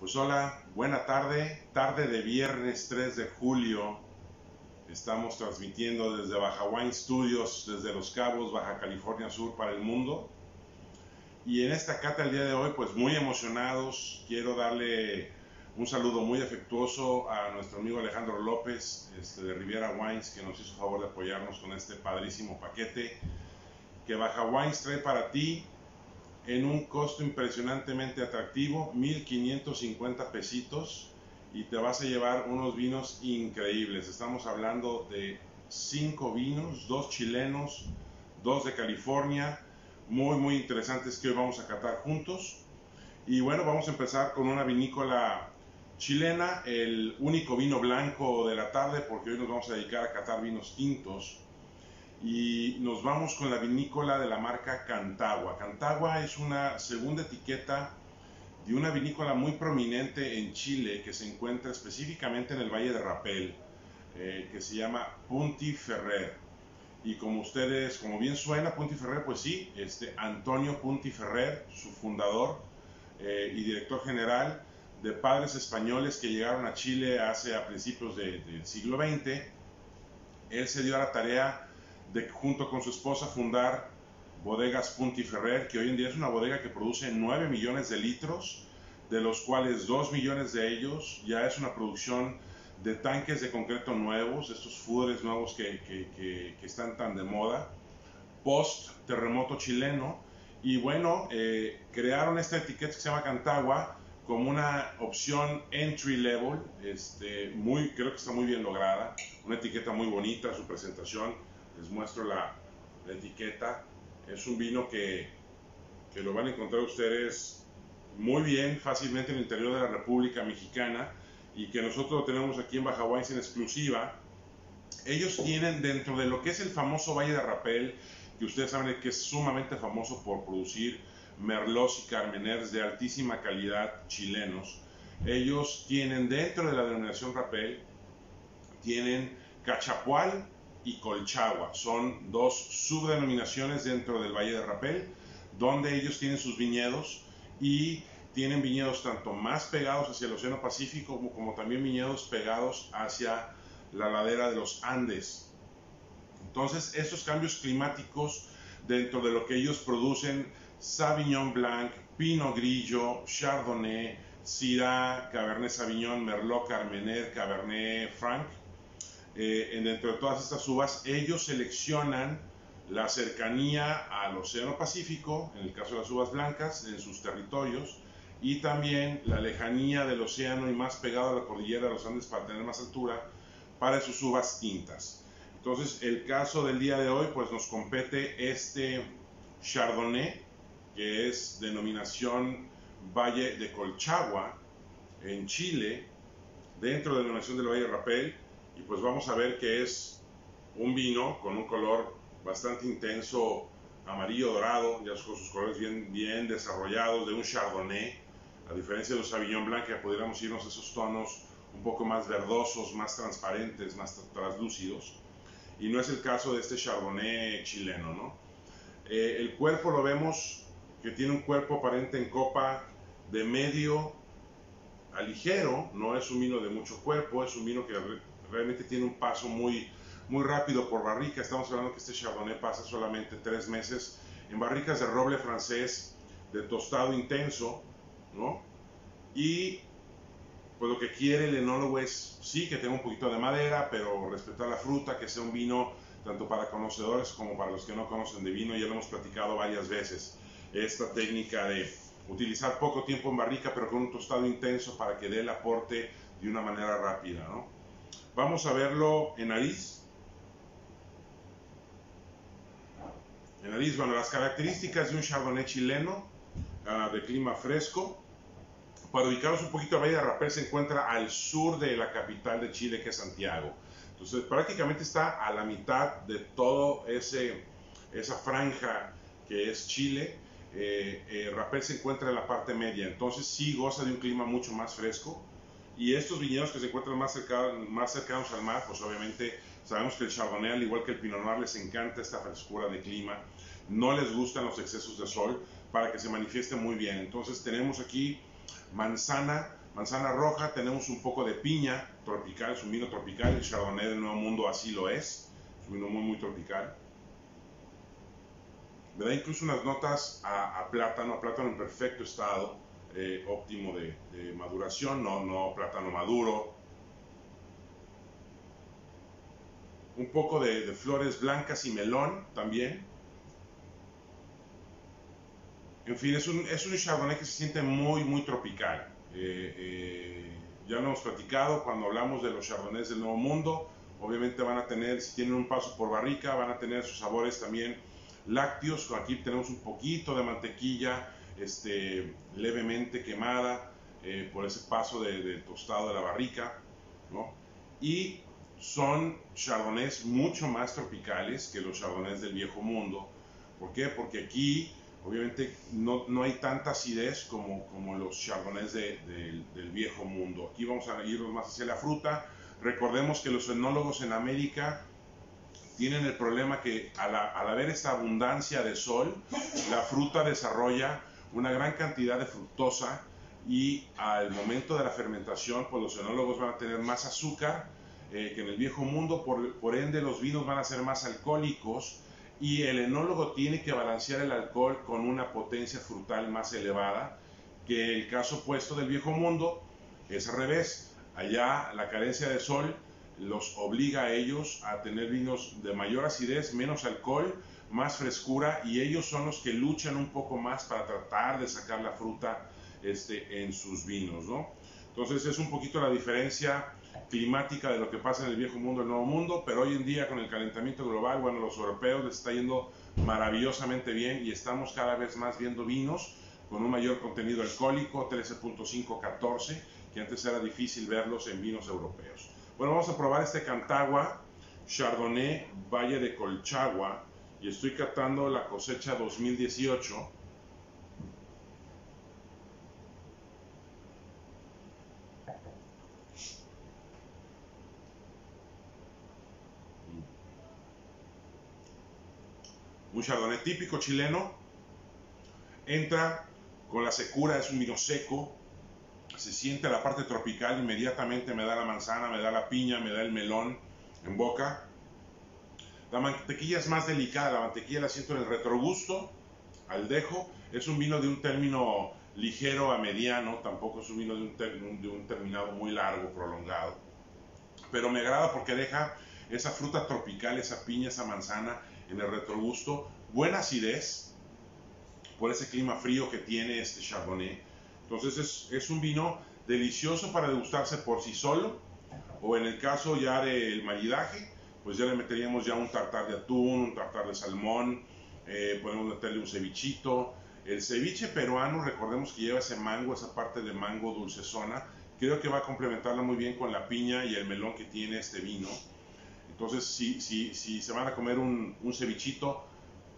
Pues hola, buena tarde, tarde de viernes 3 de julio. Estamos transmitiendo desde Baja Wine Studios, desde Los Cabos, Baja California Sur para el mundo. Y en esta cata el día de hoy, pues muy emocionados, quiero darle un saludo muy afectuoso a nuestro amigo Alejandro López este, de Riviera Wines, que nos hizo favor de apoyarnos con este padrísimo paquete que Baja Wines trae para ti en un costo impresionantemente atractivo, 1550 pesitos y te vas a llevar unos vinos increíbles. Estamos hablando de cinco vinos, dos chilenos, dos de California, muy muy interesantes que hoy vamos a catar juntos. Y bueno, vamos a empezar con una vinícola chilena, el único vino blanco de la tarde, porque hoy nos vamos a dedicar a catar vinos tintos y nos vamos con la vinícola de la marca Cantagua. Cantagua es una segunda etiqueta de una vinícola muy prominente en Chile que se encuentra específicamente en el Valle de Rapel, eh, que se llama Punti Ferrer. Y como ustedes, como bien suena, Punti Ferrer, pues sí, este Antonio Punti Ferrer, su fundador eh, y director general de padres españoles que llegaron a Chile hace a principios del siglo XX, él se dio a la tarea de junto con su esposa fundar Bodegas Punti Ferrer, que hoy en día es una bodega que produce 9 millones de litros, de los cuales 2 millones de ellos ya es una producción de tanques de concreto nuevos, estos fúderes nuevos que, que, que, están tan de moda, post terremoto chileno, y bueno, eh, crearon esta etiqueta que se llama Cantagua como una opción entry level, este, muy, creo que está muy bien lograda, una etiqueta muy bonita, su presentación, les muestro la, etiqueta. Es un vino que, que, lo van a encontrar ustedes muy bien, fácilmente en el interior de la República Mexicana y que nosotros lo tenemos aquí en Baja Wines en exclusiva. Ellos tienen dentro de lo que es el famoso Valle de Rapel, que ustedes saben que es sumamente famoso por producir merlots y carmeners de altísima calidad chilenos. Ellos tienen dentro de la denominación Rapel, tienen Cachapual, y Colchagua. Son dos subdenominaciones dentro del Valle de Rapel, donde ellos tienen sus viñedos y tienen viñedos tanto más pegados hacia el Océano Pacífico como, también viñedos pegados hacia la ladera de los Andes. Entonces, estos cambios climáticos dentro de lo que ellos producen, Sauvignon Blanc, Pinot Grillo, Chardonnay, Syrah, Cabernet Sauvignon, Merlot, Carmener, Cabernet Franc, eh, dentro de todas estas uvas, ellos seleccionan la cercanía al Océano Pacífico, en el caso de las uvas blancas, en sus territorios, y también la lejanía del océano y más pegado a la cordillera de los Andes para tener más altura para sus uvas tintas. Entonces, el caso del día de hoy, pues nos compete este Chardonnay, que es denominación Valle de Colchagua, en Chile, dentro de la denominación del Valle de Rapel, y pues vamos a ver que es un vino con un color bastante intenso, amarillo dorado, ya con sus colores bien, bien desarrollados, de un Chardonnay, a diferencia de un Sauvignon Blanc, que pudiéramos irnos a esos tonos un poco más verdosos, más transparentes, más translúcidos. Y no es el caso de este Chardonnay chileno, ¿no? Eh, el cuerpo lo vemos que tiene un cuerpo aparente en copa de medio a ligero, no es un vino de mucho cuerpo, es un vino que realmente tiene un paso muy, muy rápido por barrica. Estamos hablando que este Chardonnay pasa solamente tres meses en barricas de roble francés de tostado intenso, ¿no? Y pues lo que quiere el enólogo es, sí, que tenga un poquito de madera, pero respetar la fruta, que sea un vino tanto para conocedores como para los que no conocen de vino. Ya lo hemos platicado varias veces, esta técnica de utilizar poco tiempo en barrica, pero con un tostado intenso para que dé el aporte de una manera rápida, ¿no? Vamos a verlo en nariz. En nariz, bueno, las características de un Chardonnay chileno uh, de clima fresco. Para ubicarnos un poquito, Valle de Rapel se encuentra al sur de la capital de Chile, que es Santiago. Entonces, prácticamente está a la mitad de ese esa franja que es Chile. Eh, eh, Rapel se encuentra en la parte media, entonces sí goza de un clima mucho más fresco. Y estos viñedos que se encuentran más, cercanos al mar, pues obviamente sabemos que el Chardonnay, al igual que el Pinot Noir, les encanta esta frescura de clima. No les gustan los excesos de sol para que se manifieste muy bien. Entonces tenemos aquí manzana Manzana roja, tenemos un poco de piña tropical, es un vino tropical, el Chardonnay del Nuevo Mundo así lo es, es un vino muy, muy tropical. Me da incluso unas notas a, plátano, a plátano en perfecto estado, óptimo de, maduración, no, no plátano maduro. Un poco de, de flores blancas y melón también, en fin, es un, es un Chardonnay que se siente muy, muy tropical. Eh, eh, ya lo hemos platicado cuando hablamos de los Chardonnays del Nuevo Mundo. Obviamente van a tener, si tienen un paso por barrica, van a tener sus sabores también lácteos. Aquí tenemos un poquito de mantequilla este, levemente quemada eh, por ese paso de, tostado de la barrica. Y son chardonnays mucho más tropicales que los chardonnays del viejo mundo. ¿Por qué? Porque aquí Obviamente no, no, hay tanta acidez como, como los chardonnays del viejo mundo. Aquí vamos a ir más hacia la fruta. Recordemos que los enólogos en América tienen el problema que al, al haber esta abundancia de sol, la fruta desarrolla una gran cantidad de fructosa y al momento de la fermentación, pues los enólogos van a tener más azúcar eh, que en el viejo mundo, por, por ende los vinos van a ser más alcohólicos y el enólogo tiene que balancear el alcohol con una potencia frutal más elevada que el caso opuesto del viejo mundo es al revés. Allá la carencia de sol los obliga a ellos a tener vinos de mayor acidez, menos alcohol, más frescura y ellos son los que luchan un poco más para tratar de sacar la fruta este, en sus vinos, ¿no? Entonces es un poquito la diferencia climática de lo que pasa en el viejo mundo, el nuevo mundo, pero hoy en día con el calentamiento global, bueno, los europeos les está yendo maravillosamente bien y estamos cada vez más viendo vinos con un mayor contenido alcohólico, 13.5, 14, que antes era difícil verlos en vinos europeos. Bueno, vamos a probar este Cantagua Chardonnay Valle de Colchagua y estoy catando la cosecha 2018 un chardonnay típico chileno. Entra con la secura, es un vino seco, se siente la parte tropical, inmediatamente me da la manzana, me da la piña, me da el melón en boca. La mantequilla es más delicada, la mantequilla la siento en el retrogusto, al dejo. Es un vino de un término ligero a mediano, tampoco es un vino de un, un terminado muy largo, prolongado. Pero me agrada porque deja esa fruta tropical, esa piña, esa manzana en el retrogusto, buena acidez por ese clima frío que tiene este Chardonnay. Entonces es, es un vino delicioso para degustarse por sí solo o en el caso ya del maridaje, pues ya le meteríamos ya un tartar de atún, un tartar de salmón, eh, podemos meterle un cevichito. El ceviche peruano, recordemos que lleva ese mango, esa parte de mango dulcezona, creo que va a complementarla muy bien con la piña y el melón que tiene este vino. Entonces, si, si, si se van a comer un, un cevichito,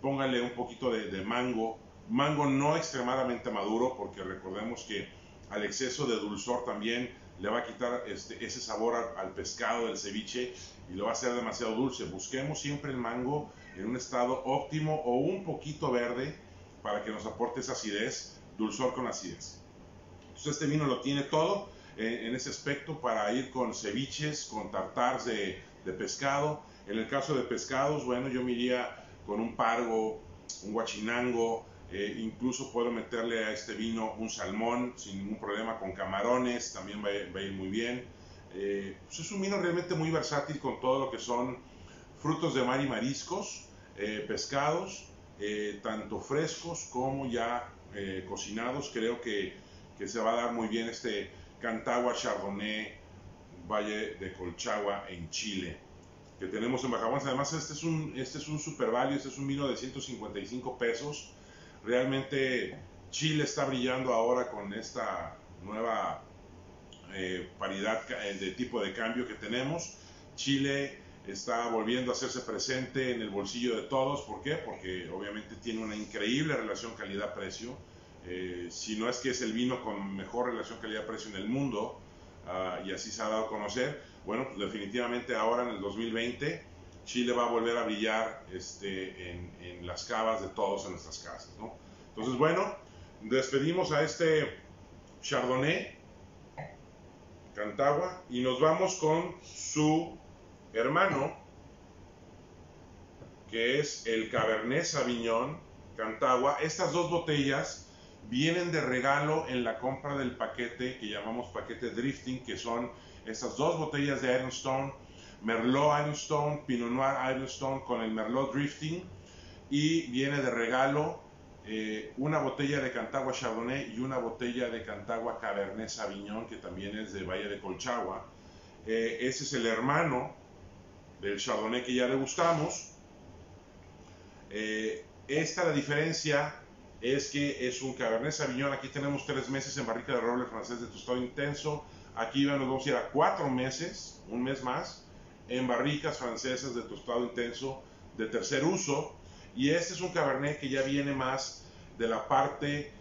pónganle un poquito de, mango. Mango no extremadamente maduro, porque recordemos que al exceso de dulzor también le va a quitar este, ese sabor al, pescado del ceviche y lo va a hacer demasiado dulce. Busquemos siempre el mango en un estado óptimo o un poquito verde para que nos aporte esa acidez, dulzor con acidez. Entonces este vino lo tiene todo en, ese aspecto para ir con ceviches, con tartars de, pescado. En el caso de pescados, bueno, yo me iría con un pargo, un guachinango, eh, incluso puedo meterle a este vino un salmón sin ningún problema, con camarones, también va, a ir muy bien. Eh, pues es un vino realmente muy versátil con todo lo que son frutos de mar y mariscos, eh, pescados, tanto frescos como ya cocinados. Creo que, que, se va a dar muy bien este Cantagua Chardonnay Valle de Colchagua en Chile, que tenemos en Bajaguans. Además, este es un, este es un super value, este es un vino de 155 pesos. Realmente Chile está brillando ahora con esta nueva eh, paridad eh, de tipo de cambio que tenemos. Chile está volviendo a hacerse presente en el bolsillo de todos. ¿Por qué? Porque obviamente tiene una increíble relación calidad-precio. Eh, si no es que es el vino con mejor relación calidad-precio en el mundo, Ah, y así se ha dado a conocer. Bueno, pues definitivamente ahora en el 2020 Chile va a volver a brillar este, en, en, las cavas de todos en nuestras casas. ¿no? Entonces, bueno, despedimos a este Chardonnay Y nos vamos con su hermano, que es el Cabernet Sauvignon Cantagua. Estas dos botellas vienen de regalo en la compra del paquete que llamamos paquete drifting, que son estas dos botellas de Ironstone, Merlot Ironstone, Pinot Noir Ironstone con el Merlot Drifting y viene de regalo eh, una botella de Cantagua Chardonnay y una botella de Cantagua Cabernet Sauvignon, que también es de Valle de Colchagua. Eh, ese es el hermano del Chardonnay que ya le gustamos. Eh, esta la diferencia es que es un Cabernet Sauvignon. Aquí tenemos tres meses en barrica de roble francés de tostado intenso. Aquí nos vamos a ir a cuatro meses, un mes más, en barricas francesas de tostado intenso de tercer uso. Y este es un Cabernet que ya viene más de la parte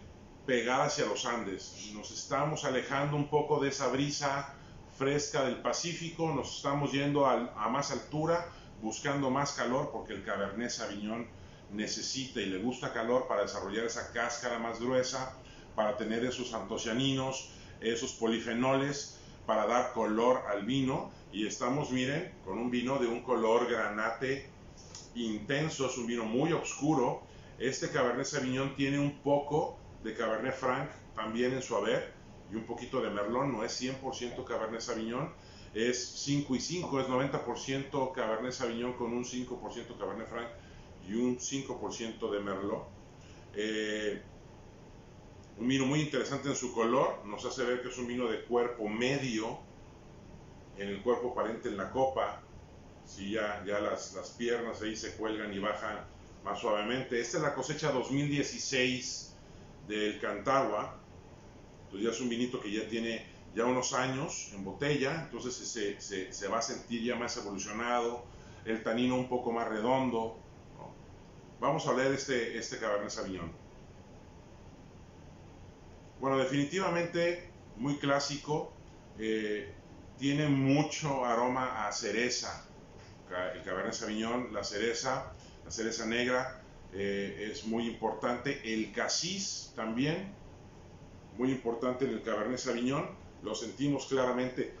pegada hacia los Andes. Nos estamos alejando un poco de esa brisa fresca del Pacífico, nos estamos yendo a, más altura, buscando más calor, porque el Cabernet Sauvignon necesita y le gusta calor para desarrollar esa cáscara más gruesa, para tener esos antocianinos, esos polifenoles, para dar color al vino. Y estamos, miren, con un vino de un color granate intenso, es un vino muy oscuro. Este Cabernet Sauvignon tiene un poco de Cabernet Franc también en su haber y un poquito de Merlot, no es 100% Cabernet Sauvignon, es 5 y 5, es 90% Cabernet Sauvignon con un 5% Cabernet Franc y un 5% de Merlot. Eh, un vino muy interesante en su color, nos hace ver que es un vino de cuerpo medio, en el cuerpo aparente en la copa, si ya, ya las, las, piernas ahí se cuelgan y bajan más suavemente. Esta es la cosecha 2016 del Cantagua, entonces ya es un vinito que ya tiene ya unos años en botella, entonces se, se, se va a sentir ya más evolucionado, el tanino un poco más redondo, Vamos a leer este, este Cabernet Sauvignon. Bueno, definitivamente muy clásico. Eh, tiene mucho aroma a cereza. El Cabernet Sauvignon, la cereza, la cereza negra eh, es muy importante. El casis también, muy importante en el Cabernet Sauvignon. Lo sentimos claramente,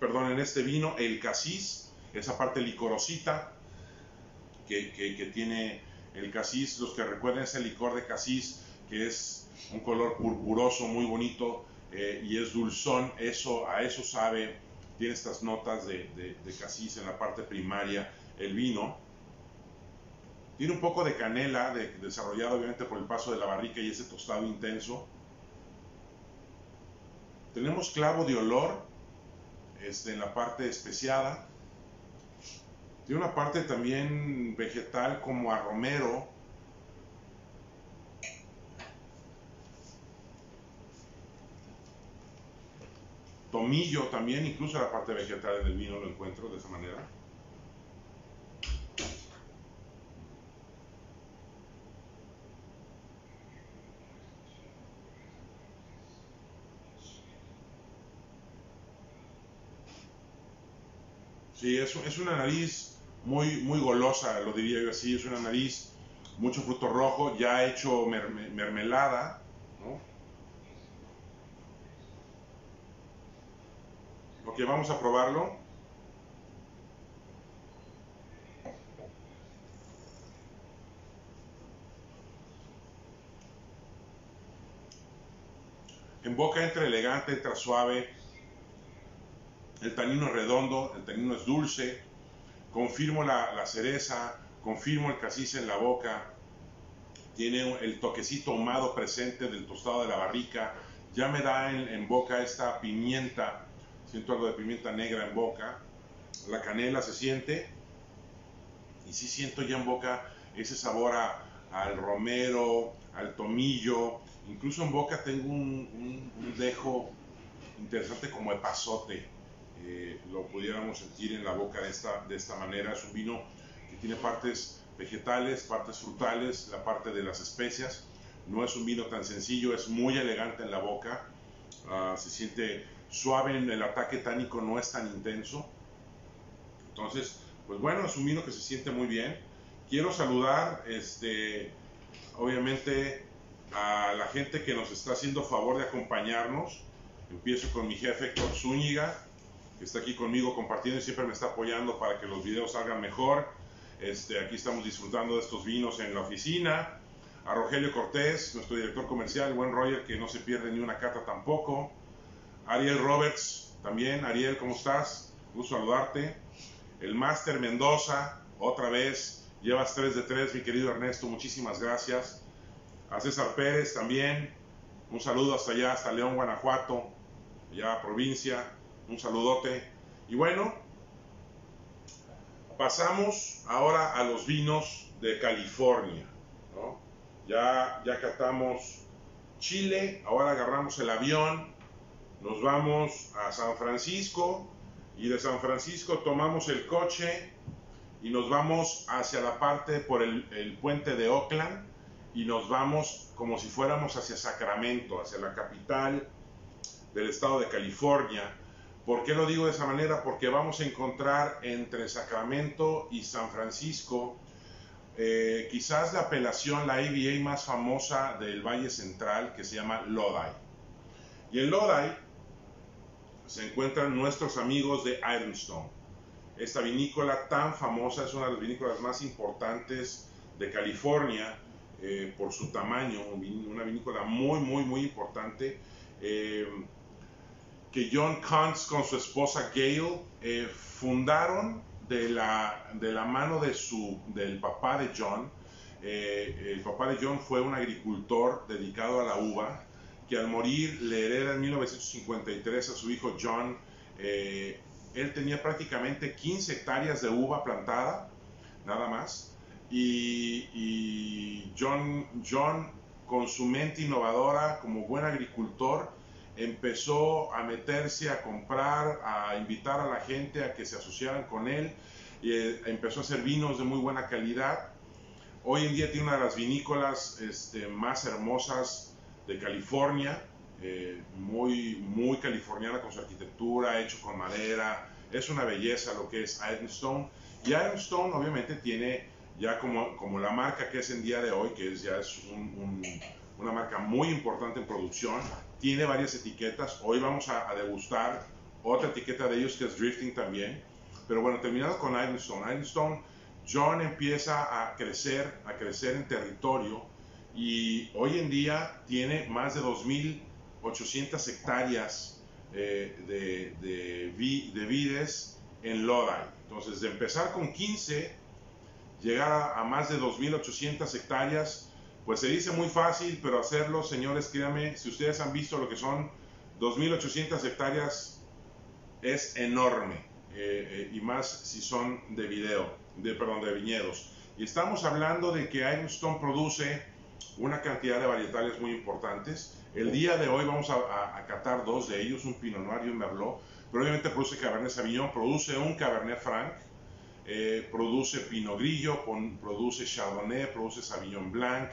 perdón, en este vino. El casis, esa parte licorosita que, que, tiene el casis, los que recuerden ese licor de casis, que es un color purpuroso muy bonito eh, y es dulzón, eso, a eso sabe, tiene estas notas de, de, casis en la parte primaria, el vino. Tiene un poco de canela, desarrollado obviamente por el paso de la barrica y ese tostado intenso. Tenemos clavo de olor este, en la parte especiada. Tiene una parte también vegetal como a romero. Tomillo también, incluso la parte vegetal del vino lo encuentro de esa manera. Sí, es, es una nariz muy, muy golosa, lo diría yo así, es una nariz, mucho fruto rojo, ya hecho mermelada, Vamos a probarlo. En boca entra elegante, entra suave. El tanino es redondo, el tanino es dulce, confirmo la, cereza, confirmo el casis en la boca, tiene el toquecito ahumado presente del tostado de la barrica, ya me da en, boca esta pimienta, siento algo de pimienta negra en boca, la canela se siente y sí siento ya en boca ese sabor al romero, al tomillo, incluso en boca tengo un, un dejo interesante como de pasote, eh, lo pudiéramos sentir en la boca de esta, de esta manera. Es un vino que tiene partes vegetales, partes frutales, la parte de las especias. No es un vino tan sencillo, es muy elegante en la boca. Ah, se siente suave en el ataque tánico, no es tan intenso. Entonces, pues bueno, vino que se siente muy bien. Quiero saludar, este, obviamente, a la gente que nos está haciendo favor de acompañarnos Empiezo con mi jefe Héctor Zúñiga, que está aquí conmigo compartiendo y siempre me está apoyando para que los videos salgan mejor. Este, aquí estamos disfrutando de estos vinos en la oficina. A Rogelio Cortés, nuestro director comercial, buen Roger, que no se pierde ni una carta tampoco. Ariel Roberts, también. Ariel, ¿cómo estás? Gusto saludarte. El Máster Mendoza, otra vez. Llevas 3 de 3, mi querido Ernesto, muchísimas gracias. A César Pérez también. Un saludo hasta allá, hasta León, Guanajuato, ya provincia. Un saludote. Y bueno, pasamos ahora a los vinos de California. Ya, ya catamos Chile, ahora agarramos el avión, nos vamos a San Francisco y de San Francisco tomamos el coche y nos vamos hacia la parte por el, el puente de Oakland y nos vamos como si fuéramos hacia Sacramento, hacia la capital del estado de California. ¿Por qué lo digo de esa manera? Porque vamos a encontrar entre Sacramento y San Francisco eh, quizás la apelación, la ABA más famosa del Valle Central, que se llama Lodi. Y en Lodi se encuentran nuestros amigos de Ironstone. Esta vinícola tan famosa es una de las vinícolas más importantes de California eh, por su tamaño, una vinícola muy, muy, muy importante. Eh, que John Kuntz con su esposa Gail fundaron de la, de la mano de su, del papá de John. Eh, el papá de John fue un agricultor dedicado a la uva, que al morir le hereda en 1953 a su hijo John. Eh, él tenía prácticamente 15 hectáreas de uva plantada, nada más. Y, y John, John, con su mente innovadora, como buen agricultor, empezó a meterse a comprar, a invitar a la gente a que se asociaran con él y eh, empezó a hacer vinos de muy buena calidad. Hoy en día tiene una de las vinícolas este, más hermosas de California, eh, muy, muy californiana con su arquitectura, hecho con madera. Es una belleza lo que es Ironstone. Y Ironstone obviamente tiene ya como, como la marca que es en día de hoy, que es, ya es una marca muy importante en producción, tiene varias etiquetas. Hoy vamos a, degustar otra etiqueta de ellos que es Drifting también. Pero bueno, terminado con Ironstone. Ironstone, John empieza a crecer, a crecer en territorio y hoy en día tiene más de 2.800 hectáreas eh, de, de, de, vides en Lodi. Entonces, de empezar con 15, llegar a, a más de 2.800 hectáreas, pues se dice muy fácil, pero hacerlo, señores, créanme, si ustedes han visto lo que son 2.800 hectáreas, es enorme. Eh, eh, y más si son de video, de, perdón, de viñedos. Y estamos hablando de que Ironstone produce una cantidad de varietales muy importantes. El día de hoy vamos a, a, catar dos de ellos, un Pinot Noir y un Merlot. Pero obviamente produce Cabernet Sauvignon, produce un Cabernet Franc, eh, produce Pinot Grillo, produce Chardonnay, produce Sauvignon Blanc,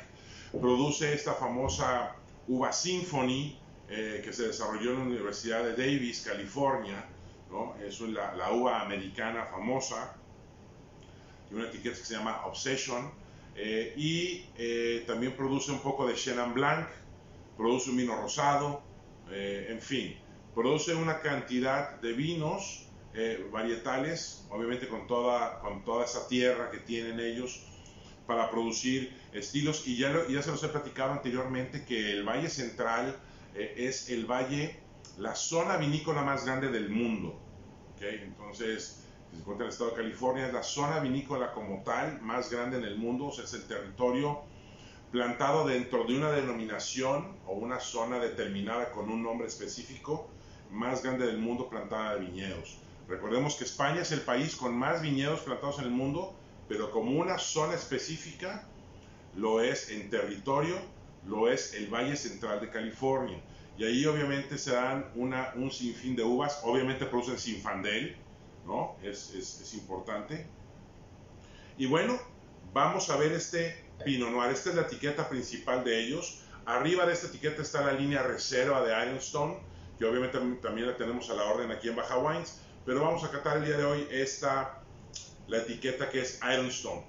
produce esta famosa uva Symphony eh, que se desarrolló en la Universidad de Davis, California. ¿no? Es la, la, uva americana famosa, tiene una etiqueta que se llama Obsession, eh, y eh, también produce un poco de Chenin Blanc, produce un vino rosado, en fin, produce una cantidad de vinos varietales, obviamente con toda, con toda esa tierra que tienen ellos, para producir estilos y ya, ya se los he platicado anteriormente que el Valle Central eh, es el valle, la zona vinícola más grande del mundo. ¿okay? Entonces, se encuentra en el estado de California, es la zona vinícola como tal más grande en el mundo, o sea, es el territorio plantado dentro de una denominación o una zona determinada con un nombre específico más grande del mundo plantada de viñedos. Recordemos que España es el país con más viñedos plantados en el mundo, pero como una zona específica lo es en territorio, lo es el Valle Central de California. Y ahí obviamente se dan un sinfín de uvas, obviamente producen sinfandel, ¿no? Es, es, es, importante. Y bueno, vamos a ver este Pinot Noir. Esta es la etiqueta principal de ellos. Arriba de esta etiqueta está la línea reserva de Ironstone, que obviamente también la tenemos a la orden aquí en Baja Wines. Pero vamos a catar el día de hoy esta la etiqueta que es Ironstone.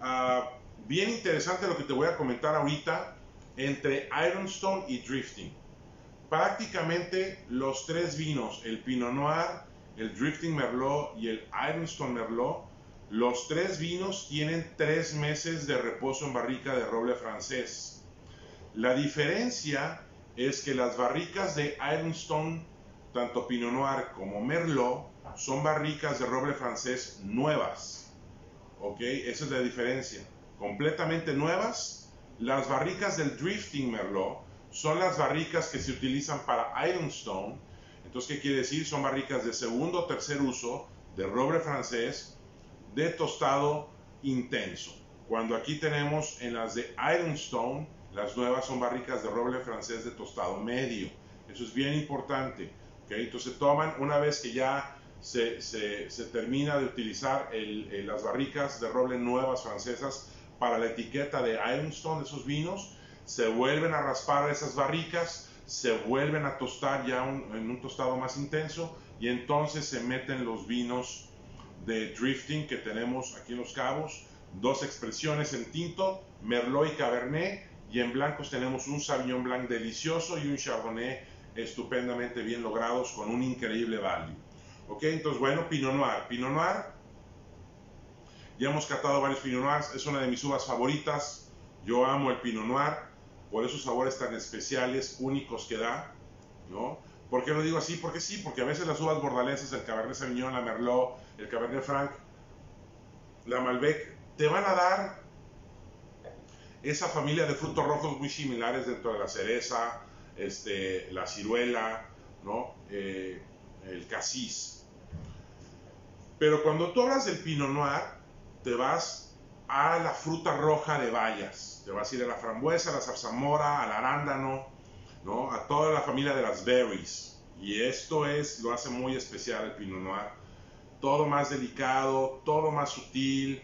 Uh, bien interesante lo que te voy a comentar ahorita entre Ironstone y Drifting. prácticamente los tres vinos, el Pinot Noir, el Drifting Merlot y el Ironstone Merlot, los tres vinos tienen tres meses de reposo en barrica de roble francés. La diferencia es que las barricas de Ironstone, tanto Pinot Noir como Merlot, son barricas de roble francés nuevas. ¿Ok? Esa es la diferencia. Completamente nuevas. Las barricas del Drifting Merlot son las barricas que se utilizan para Ironstone. Entonces, ¿qué quiere decir? Son barricas de segundo o tercer uso de roble francés de tostado intenso. Cuando aquí tenemos en las de Ironstone, las nuevas son barricas de roble francés de tostado medio. Eso es bien importante. ¿okay? Entonces toman, una vez que ya se, se, se termina de utilizar el, las barricas de roble nuevas francesas para la etiqueta de Ironstone esos vinos, se vuelven a raspar esas barricas, se vuelven a tostar ya en un tostado más intenso y entonces se meten los vinos de drifting que tenemos aquí en Los Cabos, dos expresiones en tinto, Merlot y Cabernet, y en blancos tenemos un Sauvignon Blanc delicioso y un Chardonnay estupendamente bien logrados con un increíble value. Ok, entonces bueno, Pinot Noir. Pinot Noir, ya hemos catado varios Pinot Noirs, es una de mis uvas favoritas. Yo amo el Pinot Noir por esos sabores tan especiales, únicos que da, ¿no? ¿Por qué lo digo así? Porque sí, porque a veces las uvas bordalesas, el Cabernet Sauvignon, la Merlot, el Cabernet Franc, la Malbec, te van a dar esa familia de frutos rojos muy similares dentro de la cereza, este, la ciruela, ¿no? Eh, el casis. Pero cuando tú hablas del Pinot Noir, te vas a la fruta roja de bayas. Te vas a ir a la frambuesa, a la zarzamora, al arándano, ¿no? A toda la familia de las berries. Y esto es, lo hace muy especial el Pinot Noir. Todo más delicado, todo más sutil,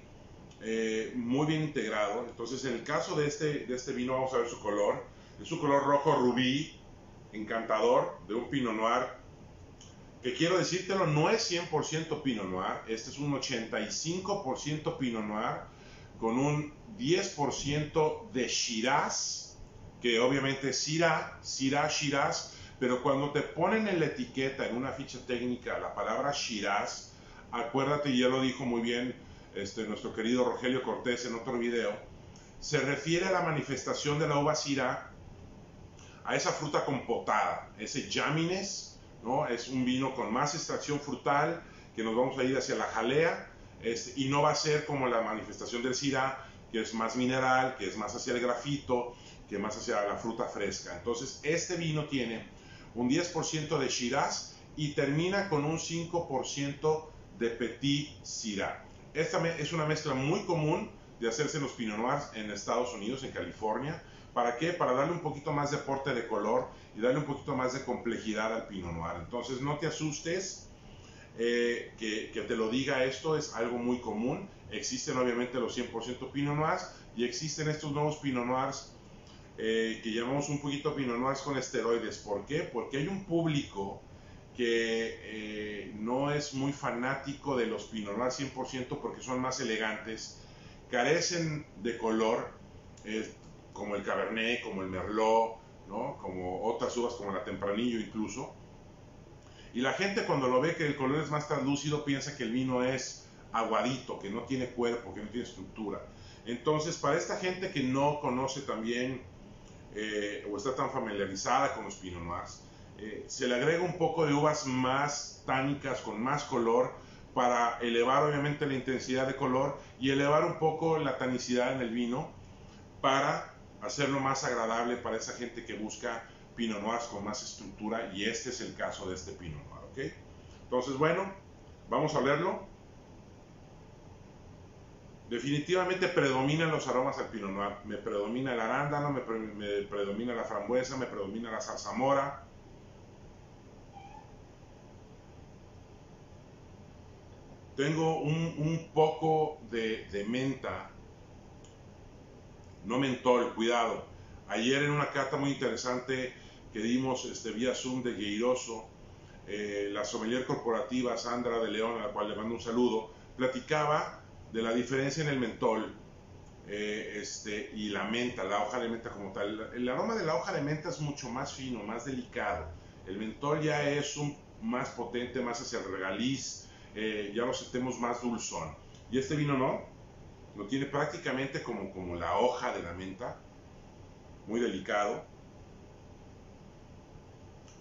eh, muy bien integrado. Entonces, en el caso de este, de este vino, vamos a ver su color. Es un color rojo rubí, encantador, de un Pinot Noir. Que quiero decírtelo, no es 100% Pinot Noir. Este es un 85% Pinot Noir con un 10% de Shiraz, que obviamente es Shiraz, pero cuando te ponen en la etiqueta, en una ficha técnica, la palabra Shiraz, acuérdate, ya lo dijo muy bien este, nuestro querido Rogelio Cortés en otro video, se refiere a la manifestación de la uva Syrah, a esa fruta compotada, ese Jamines, ¿no? Es un vino con más extracción frutal, que nos vamos a ir hacia la jalea, y no va a ser como la manifestación del Syrah, que es más mineral, que es más hacia el grafito, que más hacia la fruta fresca. Entonces, este vino tiene un 10% de Shiraz y termina con un 5% de Petit Syrah. Esta es una mezcla muy común de hacerse los Pinot Noirs en Estados Unidos, en California. ¿Para qué? Para darle un poquito más de porte de color y darle un poquito más de complejidad al Pinot Noir. Entonces no te asustes eh, que, que, te lo diga esto, es algo muy común. Existen obviamente los 100% Pinot Noirs y existen estos nuevos Pinot Noirs eh, que llamamos un poquito Pinot Noirs con esteroides. ¿Por qué? Porque hay un público que eh, no es muy fanático de los Pinot Noir 100% porque son más elegantes, carecen de color, eh, como el Cabernet, como el Merlot, ¿no? como otras uvas como la Tempranillo incluso. Y la gente cuando lo ve que el color es más translúcido piensa que el vino es aguadito, que no tiene cuerpo, que no tiene estructura. Entonces, para esta gente que no conoce también eh, o está tan familiarizada con los Pinot Noirs, eh, se le agrega un poco de uvas más tánicas, con más color, para elevar obviamente la intensidad de color y elevar un poco la tanicidad en el vino, para hacerlo más agradable para esa gente que busca Pinot Noirs con más estructura, y este es el caso de este Pinot Noir, ¿ok? Entonces, bueno, vamos a verlo. Definitivamente predominan los aromas al Pinot Noir. Me predomina el arándano, me, me predomina la frambuesa, me predomina la zarzamora, Tengo un, poco de, menta, no mentol, cuidado. Ayer en una carta muy interesante que dimos este, vía Zoom de Gueiroso, eh, la sommelier corporativa Sandra de León, a la cual le mando un saludo, platicaba de la diferencia en el mentol eh, este, y la menta, la hoja de menta como tal. El aroma de la hoja de menta es mucho más fino, más delicado. El mentol ya es un más potente, más hacia el regaliz, eh, ya lo sentimos más dulzón. Y este vino no, lo tiene prácticamente como, como la hoja de la menta, muy delicado.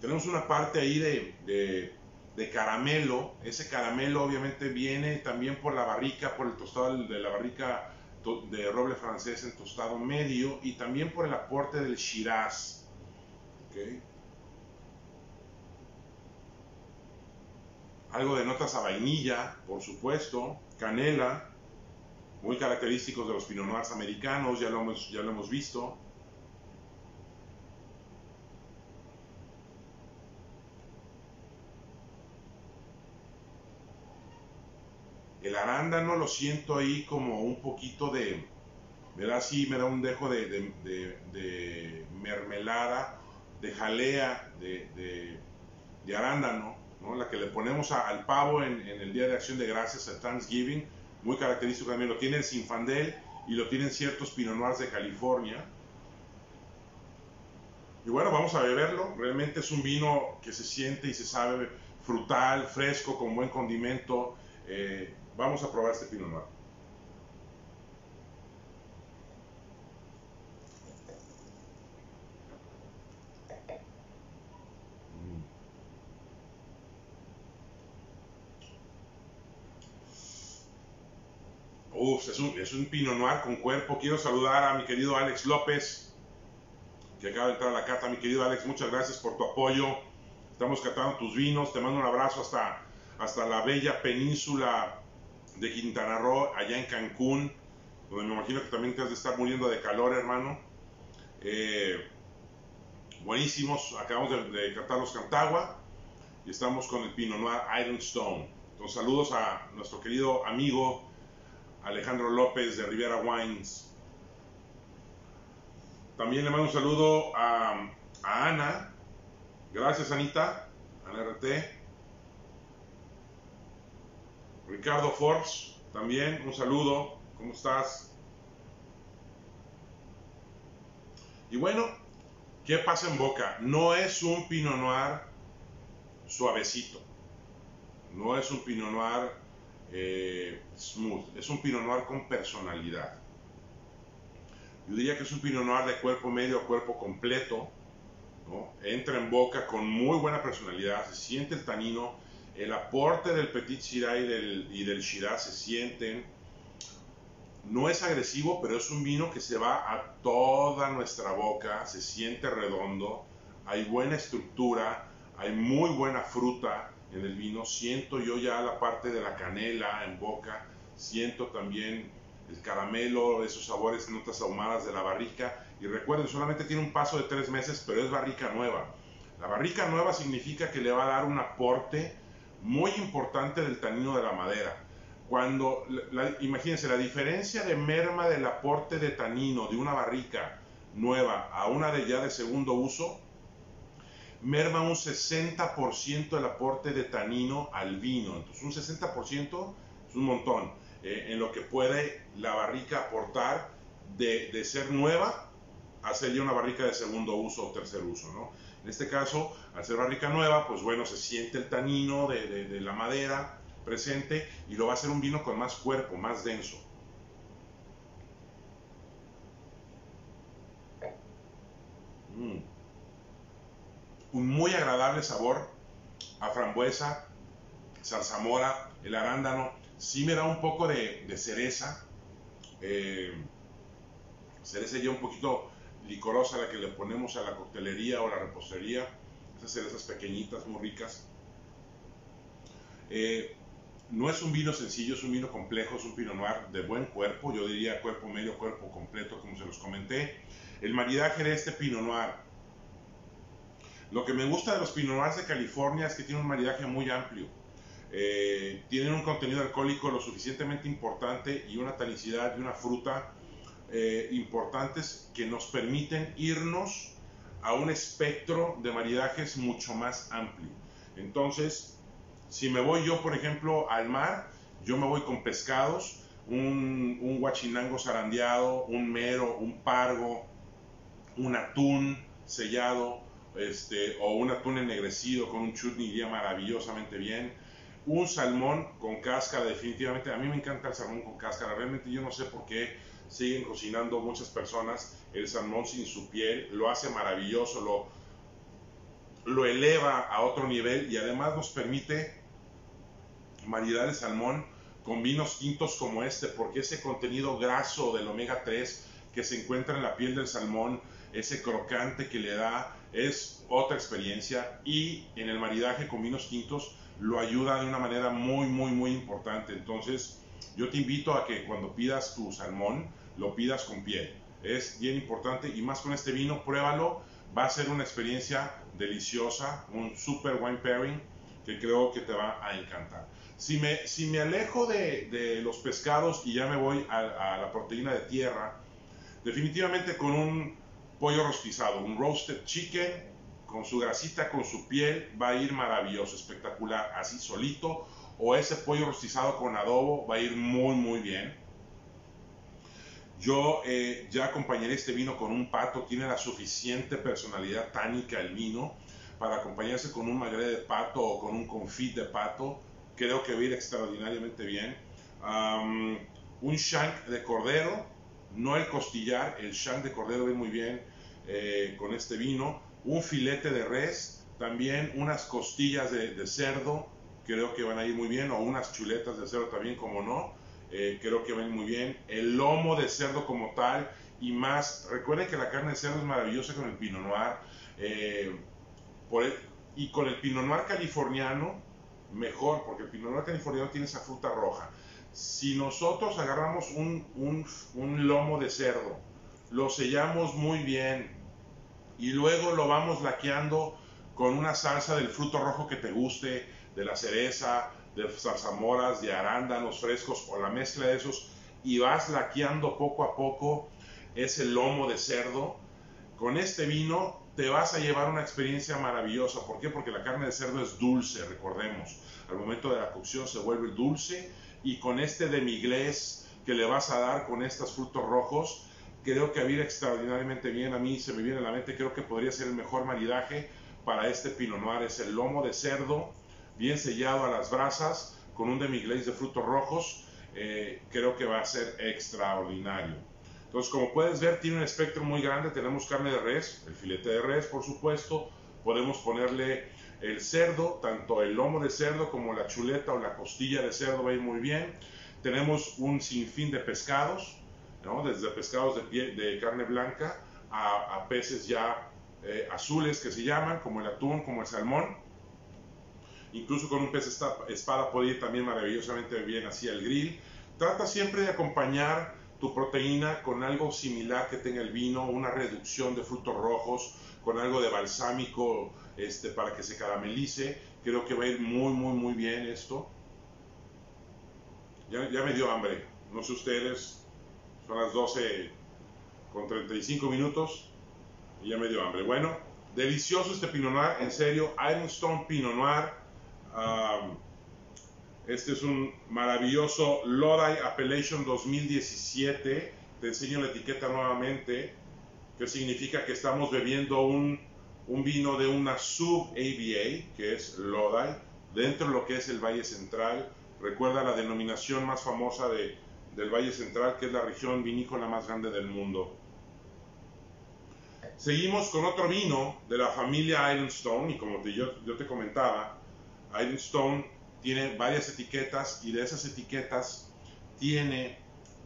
Tenemos una parte ahí de, de, caramelo, ese caramelo obviamente viene también por la barrica, por el tostado de la barrica de roble francés en tostado medio y también por el aporte del Shiraz. Algo de notas a vainilla, por supuesto, canela, muy característicos de los Pinot Noirs americanos, ya lo hemos, ya lo hemos visto. El arándano lo siento ahí como un poquito de, me da así, me da un dejo de, mermelada, de jalea, de, arándano, ¿no? la que le ponemos al pavo en, el Día de Acción de Gracias, el Thanksgiving, muy característico también, lo tiene el Sinfandel y lo tienen ciertos Pinot Noirs de California. Y bueno, vamos a beberlo, realmente es un vino que se siente y se sabe frutal, fresco, con buen condimento. Eh, Vamos a probar este Pinot Noir. Mm. Uf, es un, es un Pinot Noir con cuerpo. Quiero saludar a mi querido Alex López, que acaba de entrar a la cata. Mi querido Alex, muchas gracias por tu apoyo. Estamos catando tus vinos. Te mando un abrazo hasta, hasta la bella península de Quintana Roo, allá en Cancún, donde me imagino que también te has de estar muriendo de calor, hermano. Eh, buenísimos, acabamos de, de cantar los Cantagua y estamos con el Pinot Noir Ironstone. Entonces, saludos a nuestro querido amigo Alejandro López de Rivera Wines. También le mando un saludo a, a Ana. Gracias, Anita, Ana RT. Ricardo Forbes, también un saludo, ¿cómo estás? Y bueno, ¿qué pasa en boca? No es un Pinot Noir suavecito, no es un Pinot Noir eh, smooth, es un Pinot Noir con personalidad. Yo diría que es un Pinot Noir de cuerpo medio a cuerpo completo, entra en boca con muy buena personalidad, se siente el tanino, el aporte del Petit Syrah y del, y Shiraz se sienten. No es agresivo, pero es un vino que se va a toda nuestra boca, se siente redondo, hay buena estructura, hay muy buena fruta en el vino. Siento yo ya la parte de la canela en boca, siento también el caramelo, esos sabores, notas ahumadas de la barrica. Y recuerden, solamente tiene un paso de tres meses, pero es barrica nueva. La barrica nueva significa que le va a dar un aporte muy importante del tanino de la madera. Cuando, imagínense, la diferencia de merma del aporte de tanino de una barrica nueva a una de ya de segundo uso, merma un 60% del aporte de tanino al vino. Entonces, un 60% es un montón eh, en lo que puede la barrica aportar de, de ser nueva a ser ya una barrica de segundo uso o tercer uso, ¿no? En este caso, al ser barrica nueva, pues bueno, se siente el tanino de, la madera presente y lo va a hacer un vino con más cuerpo, más denso. Mm. Un muy agradable sabor a frambuesa, zarzamora, el arándano. Sí me da un poco de, cereza. Eh, cereza ya un poquito licorosa la que le ponemos a la coctelería o la repostería, esas cerezas pequeñitas, muy ricas. Eh, no es un vino sencillo, es un vino complejo, es un Pinot Noir de buen cuerpo, yo diría cuerpo medio, cuerpo completo, como se los comenté. El maridaje de este Pinot Noir. Lo que me gusta de los Pinot Noirs de California es que tiene un maridaje muy amplio. Eh, tienen un contenido alcohólico lo suficientemente importante y una tanicidad y una fruta eh, importantes que nos permiten irnos a un espectro de maridajes mucho más amplio. Entonces, si me voy yo, por ejemplo, al mar, yo me voy con pescados, un, un guachinango zarandeado, un mero, un pargo, un atún sellado, este, o un atún ennegrecido con un chutney iría maravillosamente bien. Un salmón con cáscara, definitivamente. A mí me encanta el salmón con cáscara. Realmente yo no sé por qué siguen cocinando muchas personas el salmón sin su piel. Lo hace maravilloso, lo, lo eleva a otro nivel y además nos permite maridar el salmón con vinos tintos como este, porque ese contenido graso del omega 3 que se encuentra en la piel del salmón, ese crocante que le da, es otra experiencia y en el maridaje con vinos tintos lo ayuda de una manera muy, muy, muy importante. Entonces, yo te invito a que cuando pidas tu salmón, lo pidas con piel. Es bien importante y más con este vino, pruébalo. Va a ser una experiencia deliciosa, un super wine pairing que creo que te va a encantar. Si me, si me alejo de, de los pescados y ya me voy a, a, la proteína de tierra, definitivamente con un pollo rostizado, un roasted chicken con su grasita, con su piel, va a ir maravilloso, espectacular, así solito, o ese pollo rostizado con adobo va a ir muy, muy bien. Yo eh, ya acompañaré este vino con un pato, tiene la suficiente personalidad tánica el vino para acompañarse con un magre de pato o con un confit de pato. Creo que va a ir extraordinariamente bien. Un shank de cordero, no el costillar, el shank de cordero va muy bien eh, con este vino. Un filete de res, también unas costillas de, cerdo, creo que van a ir muy bien, o unas chuletas de cerdo también, como no. Eh, creo que van muy bien. El lomo de cerdo como tal y más. Recuerden que la carne de cerdo es maravillosa con el Pinot Noir. Eh, por el, y con el Pinot Noir californiano, mejor, porque el Pinot Noir californiano tiene esa fruta roja. Si nosotros agarramos un, un, un lomo de cerdo, lo sellamos muy bien y luego lo vamos laqueando con una salsa del fruto rojo que te guste, de la cereza, de zarzamoras, de arándanos frescos o la mezcla de esos y vas laqueando poco a poco ese lomo de cerdo. Con este vino te vas a llevar una experiencia maravillosa. ¿Por qué? Porque la carne de cerdo es dulce, recordemos. Al momento de la cocción se vuelve dulce y con este demiglés que le vas a dar con estos frutos rojos, creo que ir extraordinariamente bien. A mí se me viene a la mente, creo que podría ser el mejor maridaje para este Pinot Noir. Es el lomo de cerdo bien sellado a las brasas con un demi-glace de frutos rojos, eh, creo que va a ser extraordinario. Entonces, como puedes ver, tiene un espectro muy grande. Tenemos carne de res, el filete de res, por supuesto. Podemos ponerle el cerdo, tanto el lomo de cerdo como la chuleta o la costilla de cerdo va a ir muy bien. Tenemos un sinfín de pescados, ¿no? desde pescados de, piel, de carne blanca a, a peces ya eh, azules que se llaman, como el atún, como el salmón incluso con un pez espada puede ir también maravillosamente bien así al grill. Trata siempre de acompañar tu proteína con algo similar que tenga el vino, una reducción de frutos rojos, con algo de balsámico este, para que se caramelice. Creo que va a ir muy, muy, muy bien esto. Ya, ya me dio hambre. No sé ustedes, son las 12 con 35 minutos y ya me dio hambre. Bueno, delicioso este Pinot Noir, en serio, Ironstone Pinot Noir Um, este es un maravilloso Lodi Appellation 2017. Te enseño la etiqueta nuevamente, que significa que estamos bebiendo un, vino de una sub-ABA, que es Lodi, dentro de lo que es el Valle Central. Recuerda la denominación más famosa de, del Valle Central, que es la región vinícola más grande del mundo. Seguimos con otro vino de la familia Ironstone, y como te, yo te comentaba, Ironstone tiene varias etiquetas y de esas etiquetas tiene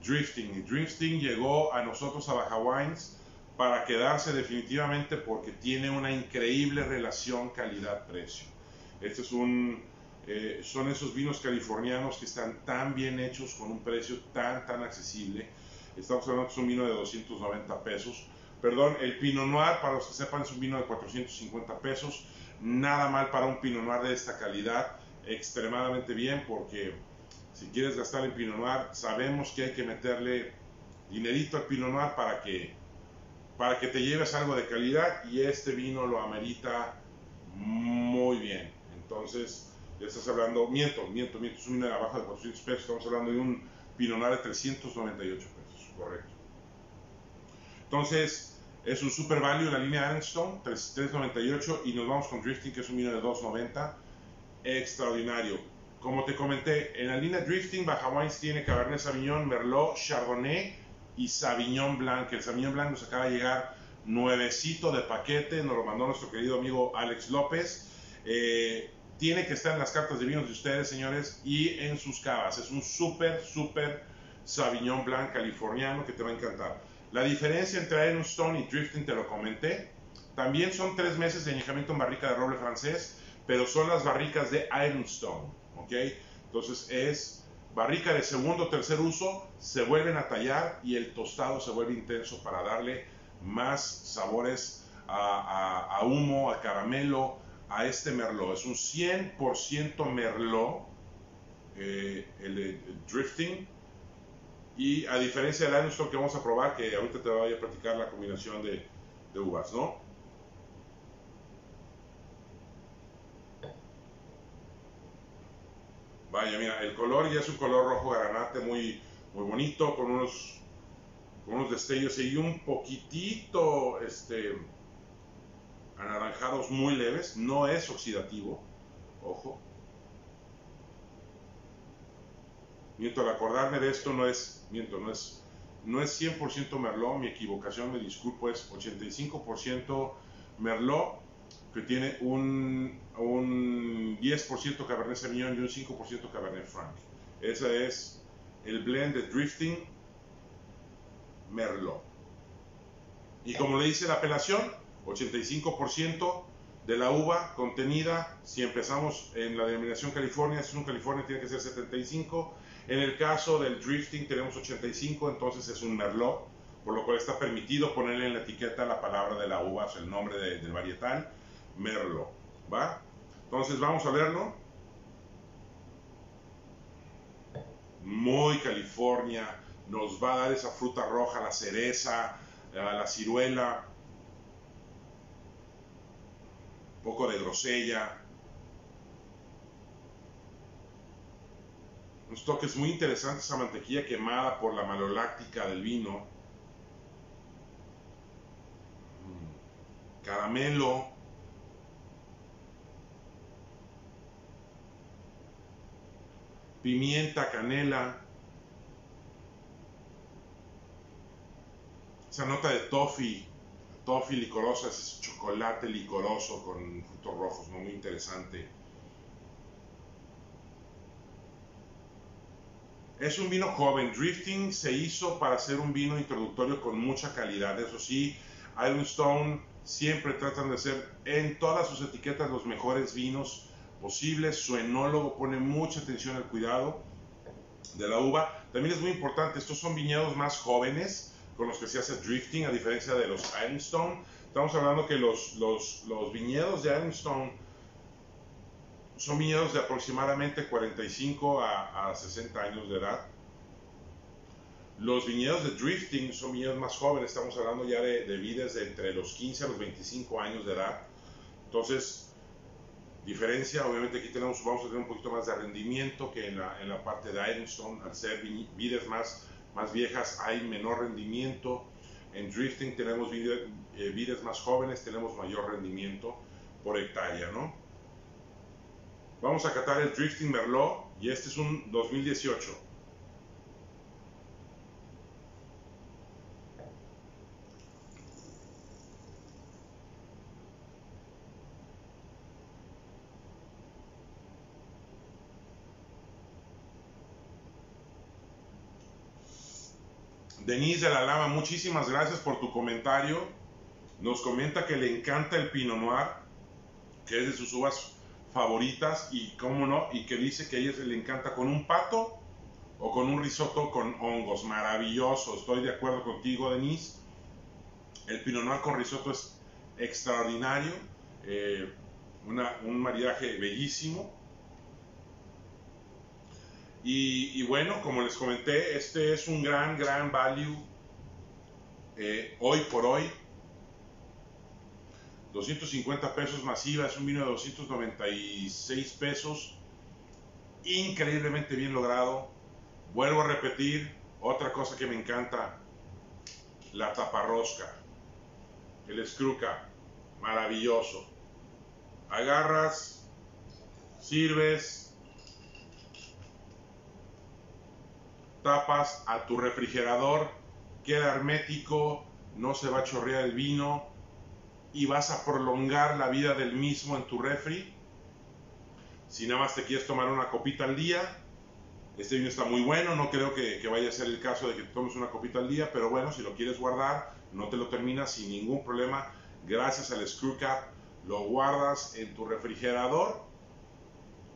Drifting. Y Drifting llegó a nosotros a Baja Wines para quedarse definitivamente porque tiene una increíble relación calidad-precio. Este es un, eh, son esos vinos californianos que están tan bien hechos con un precio tan, tan accesible. Estamos hablando es un vino de 290 pesos. Perdón, el Pinot Noir, para los que sepan, es un vino de 450 pesos nada mal para un Pinot Noir de esta calidad, extremadamente bien porque si quieres gastar en Pinot Noir, sabemos que hay que meterle dinerito al Pinot Noir para que, para que te lleves algo de calidad y este vino lo amerita muy bien. Entonces, ya estás hablando, miento, miento, miento, es un vino de abajo de 400 pesos, estamos hablando de un Pinot Noir de 398 pesos, correcto. Entonces, es un super value la línea Armstrong, 398 y nos vamos con Drifting, que es un vino de 290, extraordinario. Como te comenté, en la línea Drifting, Baja Wines tiene Cabernet Sauvignon, Merlot, Chardonnay y Sauvignon Blanc. El Sauvignon Blanc nos acaba de llegar nuevecito de paquete, nos lo mandó nuestro querido amigo Alex López. Eh, tiene que estar en las cartas de vinos de ustedes, señores, y en sus cavas. Es un súper, súper Sauvignon Blanc californiano que te va a encantar. La diferencia entre Ironstone y Drifting te lo comenté. También son tres meses de añejamiento en barrica de roble francés, pero son las barricas de Ironstone, ¿ok? Entonces es barrica de segundo o tercer uso, se vuelven a tallar y el tostado se vuelve intenso para darle más sabores a, humo, a caramelo, a este merlot. Es un 100% merlot, eh, el, drifting. Y a diferencia del Ironstone que vamos a probar, que ahorita te voy a platicar la combinación de, de uvas, ¿no? Vaya, mira, el color ya es un color rojo granate muy, muy bonito, con unos, con unos destellos y un poquitito este, anaranjados muy leves. No es oxidativo, ojo. Miento, al acordarme de esto no es, miento, no es, no es 100% Merlot, mi equivocación, me disculpo, es 85% Merlot que tiene un, un 10% Cabernet Sauvignon y un 5% Cabernet Franc. Ese es el blend de Drifting Merlot. Y como le dice la apelación, 85% de la uva contenida, si empezamos en la denominación California, si es un California tiene que ser 75. En el caso del drifting tenemos 85, entonces es un Merlot, por lo cual está permitido ponerle en la etiqueta la palabra de la uva, o el nombre del varietal. Merlo, ¿va? Entonces vamos a verlo. Muy California, nos va a dar esa fruta roja, la cereza, la ciruela, un poco de grosella. Unos toques muy interesantes, esa mantequilla quemada por la maloláctica del vino. Mm. Caramelo, pimienta, canela, esa nota de toffee, toffee licorosa, ese chocolate licoroso con frutos rojos, muy interesante. Es un vino joven. Drifting se hizo para ser un vino introductorio con mucha calidad. Eso sí, Ironstone siempre tratan de ser en todas sus etiquetas los mejores vinos posible. Su enólogo pone mucha atención al cuidado de la uva. También es muy importante, estos son viñedos más jóvenes con los que se hace drifting, a diferencia de los Ironstone. Estamos hablando que los, los, los viñedos de Ironstone son viñedos de aproximadamente 45 a, a 60 años de edad. Los viñedos de drifting son viñedos más jóvenes, estamos hablando ya de, de vides de entre los 15 a los 25 años de edad. Entonces, Diferencia, obviamente aquí tenemos, vamos a tener un poquito más de rendimiento que en la, en la parte de Ironstone, al ser vides más, más viejas hay menor rendimiento. En drifting tenemos vides, eh, vides más jóvenes, tenemos mayor rendimiento por hectárea, ¿no? Vamos a catar el Drifting Merlot y este es un 2018. Denise de la Lama, muchísimas gracias por tu comentario. Nos comenta que le encanta el Pinot Noir, que es de sus uvas favoritas y cómo no, y que dice que a ella le encanta con un pato o con un risotto con hongos. Maravilloso, estoy de acuerdo contigo, Denise. El Pinot Noir con risotto es extraordinario, eh, un maridaje bellísimo. Y, bueno, como les comenté, este es un gran, gran value eh, hoy por hoy. 250 pesos masiva, es un vino de 296 pesos. Increíblemente bien logrado. Vuelvo a repetir, otra cosa que me encanta, la taparrosca, el screw cap, maravilloso. Agarras, sirves, tapas a tu refrigerador, queda hermético, no se va a chorrear el vino y vas a prolongar la vida del mismo en tu refri. Si nada más te quieres tomar una copita al día, este vino está muy bueno, no creo que, vaya a ser el caso de que tomes una copita al día, pero bueno, si lo quieres guardar, no te lo terminas sin ningún problema. Gracias al screw cap, lo guardas en tu refrigerador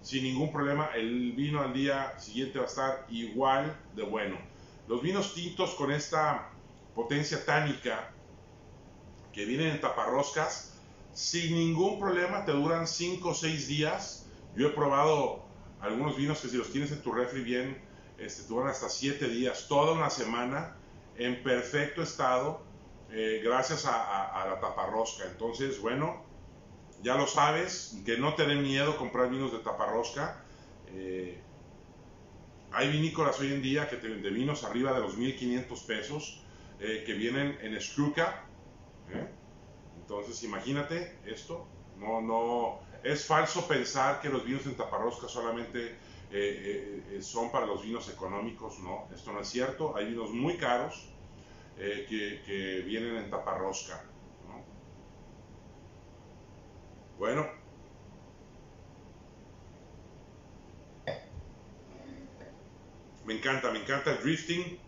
sin ningún problema. El vino al día siguiente va a estar igual de bueno. Los vinos tintos con esta potencia tánica que vienen en taparroscas, sin ningún problema te duran 5 o 6 días. Yo he probado algunos vinos que si los tienes en tu refri bien, este, duran hasta 7 días, toda una semana, en perfecto estado, eh, gracias a, la taparrosca. Entonces, bueno, ya lo sabes, que no te dé miedo comprar vinos de taparrosca. Eh, hay vinícolas hoy en día que te venden vinos arriba de los 1500 pesos, eh, que vienen en screw Entonces, imagínate esto. No, no, es falso pensar que los vinos en taparrosca solamente eh, eh, eh, son para los vinos económicos, no, esto no es cierto, hay vinos muy caros que, vienen en taparrosca. Bueno. Me encanta, me encanta el drifting.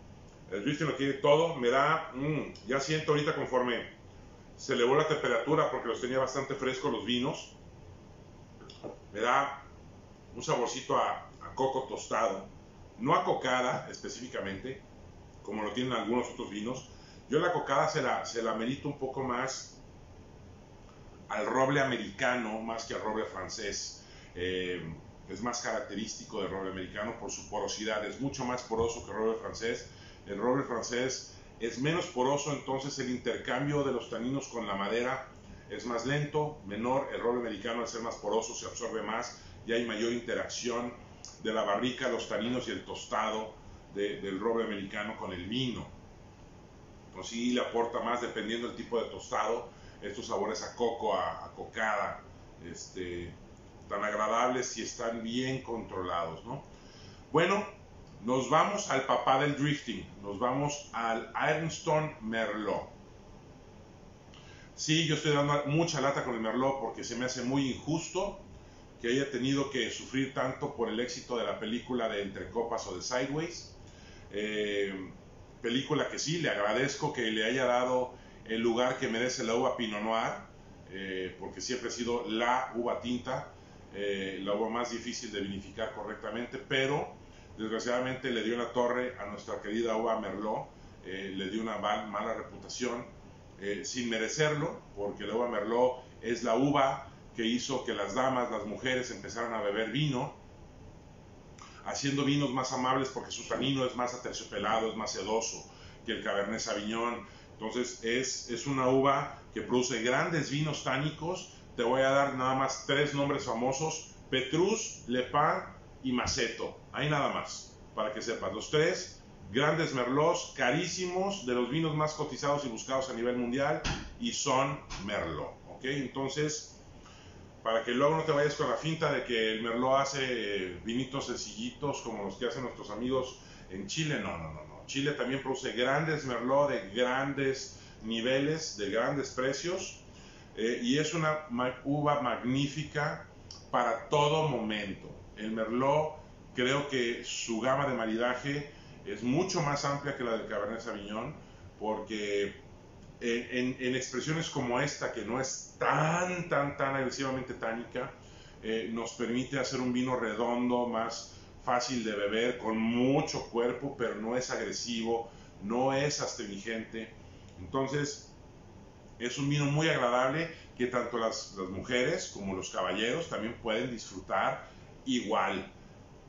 El drifting lo tiene todo. Me da, mm, ya siento ahorita conforme se elevó la temperatura porque los tenía bastante frescos los vinos me da un saborcito a, coco tostado, no a cocada específicamente, como lo tienen algunos otros vinos. Yo la cocada se la, se la merito un poco más al roble americano más que al roble francés. Eh, es más característico del roble americano por su porosidad, es mucho más poroso que el roble francés. El roble francés es menos poroso, entonces el intercambio de los taninos con la madera es más lento, menor, el roble americano al ser más poroso se absorbe más y hay mayor interacción de la barrica, los taninos y el tostado del roble americano con el vino. Entonces sí le aporta más dependiendo del tipo de tostado, estos sabores a coco, a, cocada, este, tan agradables si están bien controlados, ¿no? Bueno, nos vamos al papá del drifting, nos vamos al Ironstone Merlot. Sí, yo estoy dando mucha lata con el Merlot porque se me hace muy injusto que haya tenido que sufrir tanto por el éxito de la película de Entre Copas o de Sideways. Eh, película que sí, le agradezco que le haya dado el lugar que merece la uva Pinot Noir, eh, porque siempre ha sido la uva tinta, eh, la uva más difícil de vinificar correctamente, pero desgraciadamente le dio la torre a nuestra querida uva Merlot, le dio una mala reputación eh, sin merecerlo, porque la uva Merlot es la uva que hizo que las damas, las mujeres empezaran a beber vino, haciendo vinos más amables porque su tanino es más aterciopelado, es más sedoso que el Cabernet Sauvignon. Entonces es, es una uva que produce grandes vinos tánicos. Te voy a dar nada más tres nombres famosos, Petrus, Lepin y Maceto. Hay nada más, para que sepas. Los tres grandes merlots carísimos, de los vinos más cotizados y buscados a nivel mundial, y son merlot, ¿ok? Entonces, para que luego no te vayas con la finta de que el merlot hace vinitos sencillitos como los que hacen nuestros amigos en Chile, no, no, no, no. Chile también produce grandes merlot de grandes niveles, de grandes precios, eh, y es una uva magnífica para todo momento. El merlot, creo que su gama de maridaje es mucho más amplia que la del Cabernet Sauvignon, porque en, expresiones como esta, que no es tan, tan, tan agresivamente tánica, eh, nos permite hacer un vino redondo, más fácil de beber, con mucho cuerpo, pero no es agresivo, no es astringente. Entonces, es un vino muy agradable que tanto las, las mujeres como los caballeros también pueden disfrutar igual.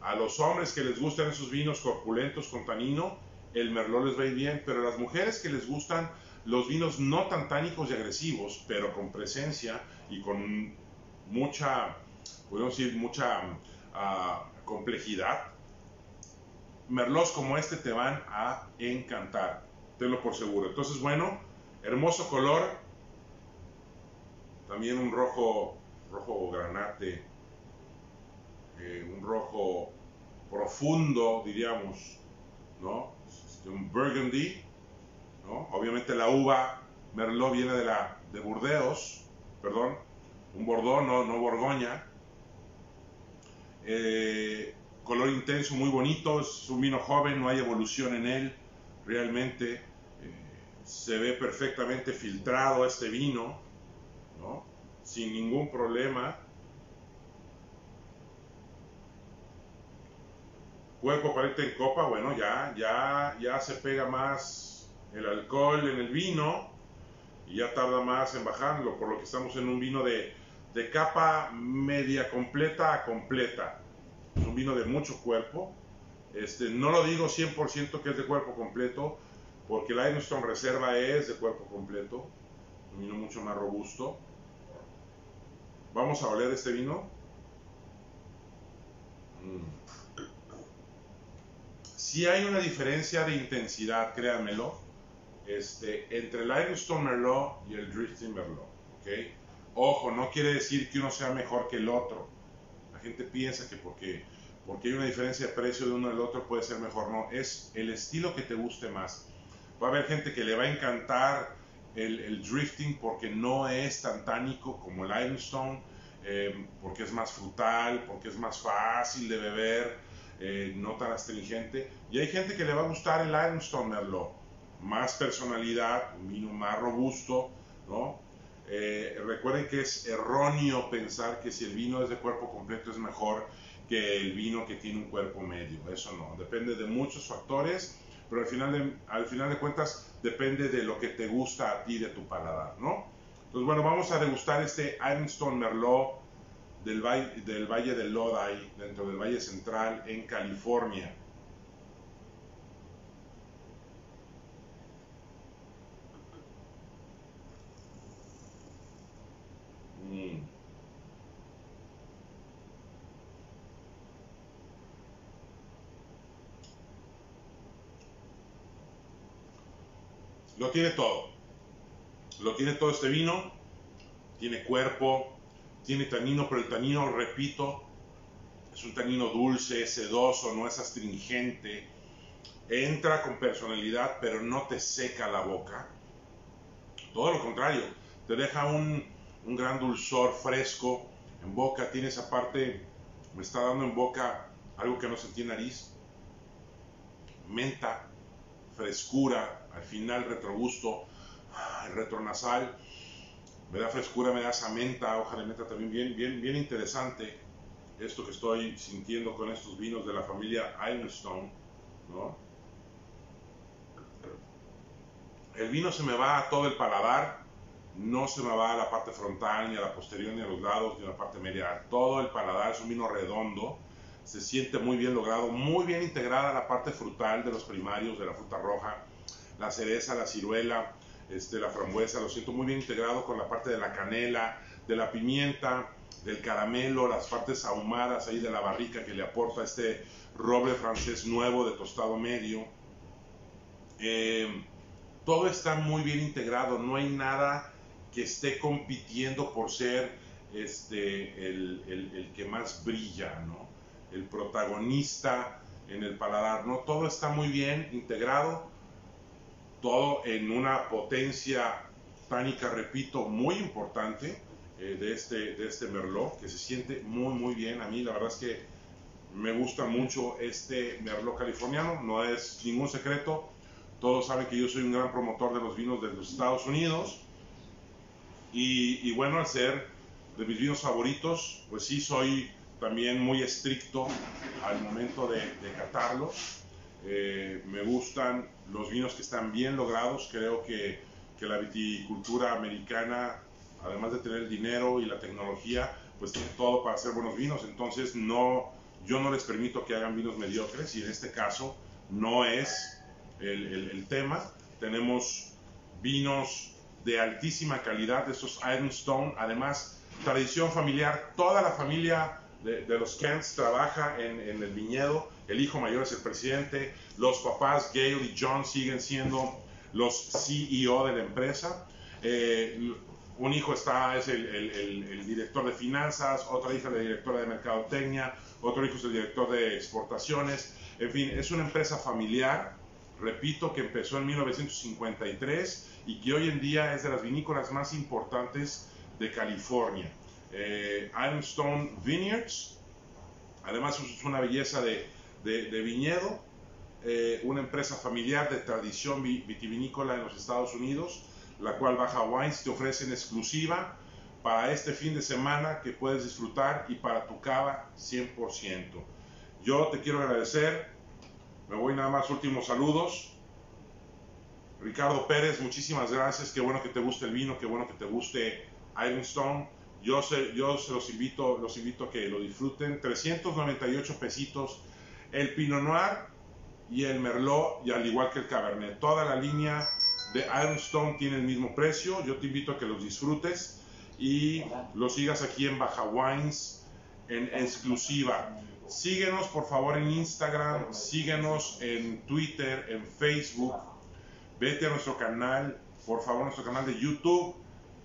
A los hombres que les gustan esos vinos corpulentos con tanino, el merlot les va a ir bien, pero a las mujeres que les gustan los vinos no tan tánicos y agresivos, pero con presencia y con mucha, podemos decir, mucha ah, complejidad, merlots como este te van a encantar, tenlo por seguro. Entonces, bueno, hermoso color, también un rojo, rojo granate, eh, un rojo profundo, diríamos, ¿no? Este, un burgundy, ¿no? Obviamente la uva merlot viene de la de Burdeos, perdón, un Bordeaux, no, no Borgoña. Eh, color intenso, muy bonito, es un vino joven, no hay evolución en él, realmente eh, se ve perfectamente filtrado este vino, ¿no? sin ningún problema. Cuerpo aparente en copa, bueno, ya, ya, ya se pega más el alcohol en el vino y ya tarda más en bajarlo, por lo que estamos en un vino de, de capa media completa a completa. Es un vino de mucho cuerpo. Este, no lo digo 100% que es de cuerpo completo, porque el Ironstone Reserva es de cuerpo completo. Un vino mucho más robusto. Vamos a oler este vino. Mm. Si hay una diferencia de intensidad, créanmelo, este, entre el Ironstone Merlot y el Drifting Merlot. ¿okay? Ojo, no quiere decir que uno sea mejor que el otro. La gente piensa que porque, porque hay una diferencia de precio de uno al otro puede ser mejor. No, es el estilo que te guste más. Va a haber gente que le va a encantar el, el drifting porque no es tan tánico como el Ironstone, eh, porque es más frutal, porque es más fácil de beber, eh, no tan astringente. Y hay gente que le va a gustar el Ironstone Merlot, más personalidad, un vino más robusto, ¿no? Eh, recuerden que es erróneo pensar que si el vino es de cuerpo completo es mejor que el vino que tiene un cuerpo medio. Eso no, depende de muchos factores, pero al final de, al final de cuentas depende de lo que te gusta a ti, de tu paladar, ¿no? Entonces, bueno, vamos a degustar este Ironstone Merlot del, valle, del Valle de Lodi, dentro del Valle Central, en California. Mm. Lo tiene todo. Lo tiene todo este vino. Tiene cuerpo, tiene tanino, pero el tanino, repito, es un tanino dulce, sedoso, no es astringente. Entra con personalidad, pero no te seca la boca. Todo lo contrario, te deja un, un gran dulzor fresco en boca. Tiene esa parte, me está dando en boca algo que no sentí en nariz. Menta, frescura, al final retrogusto, el retronasal me da frescura, me da esa menta, hoja de menta también bien, bien, bien interesante esto que estoy sintiendo con estos vinos de la familia Ironstone, ¿no? El vino se me va a todo el paladar, no se me va a la parte frontal, ni a la posterior, ni a los lados, ni a la parte media. Todo el paladar es un vino redondo, se siente muy bien logrado, muy bien integrada la parte frutal de los primarios, de la fruta roja, la cereza, la ciruela, este, la frambuesa, lo siento muy bien integrado con la parte de la canela, de la pimienta, del caramelo, las partes ahumadas ahí de la barrica que le aporta este roble francés nuevo de tostado medio. Eh, todo está muy bien integrado, no hay nada que esté compitiendo por ser este, el, el, que más brilla, ¿no? el protagonista en el paladar, ¿no? todo está muy bien integrado todo en una potencia tánica, repito, muy importante eh, de, este, de este Merlot, que se siente muy, muy bien. A mí la verdad es que me gusta mucho este Merlot californiano, no es ningún secreto. Todos saben que yo soy un gran promotor de los vinos de los Estados Unidos. Y, y bueno, al ser de mis vinos favoritos, pues sí soy también muy estricto al momento de, de catarlos. Eh, me gustan los vinos que están bien logrados. Creo que, que, la viticultura americana, además de tener el dinero y la tecnología, pues tiene todo para hacer buenos vinos. Entonces, no, yo no les permito que hagan vinos mediocres y en este caso no es el, el, tema. Tenemos vinos de altísima calidad, de estos Ironstone. Además, tradición familiar, toda la familia de, de los Kents trabaja en, en el viñedo el hijo mayor es el presidente, los papás Gail y John siguen siendo los CEO de la empresa. Eh, un hijo está, es el, director de finanzas, otra hija es la directora de mercadotecnia, otro hijo es el director de exportaciones. En fin, es una empresa familiar, repito, que empezó en 1953 y que hoy en día es de las vinícolas más importantes de California. Eh, Ironstone Vineyards, además es una belleza de, viñedo, eh, una empresa familiar de tradición vitivinícola en los Estados Unidos la cual Baja Wines te ofrece en exclusiva para este fin de semana que puedes disfrutar y para tu cava 100%. Yo te quiero agradecer, me voy nada más últimos saludos. Ricardo Pérez, muchísimas gracias, qué bueno que te guste el vino, qué bueno que te guste Ironstone. Yo, se, yo los invito, los invito a que lo disfruten. 398 pesitos el Pinot Noir y el Merlot, y al igual que el Cabernet. Toda la línea de Ironstone tiene el mismo precio. Yo te invito a que los disfrutes y los sigas aquí en Baja Wines en exclusiva. Síguenos por favor en Instagram, síguenos en Twitter, en Facebook. Vete a nuestro canal, por favor, nuestro canal de YouTube.